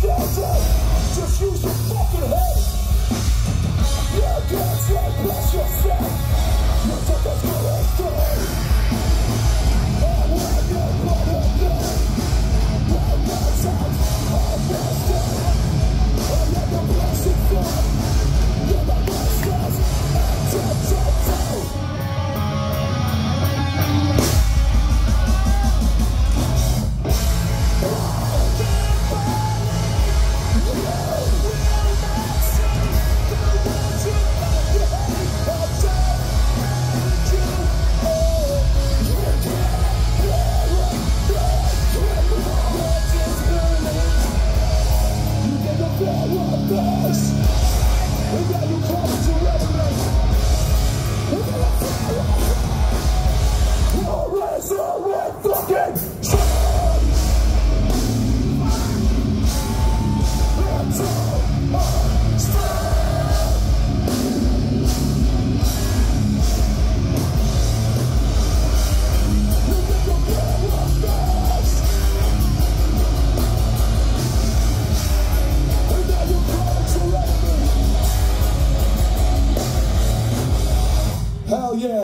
Shout out! Oh,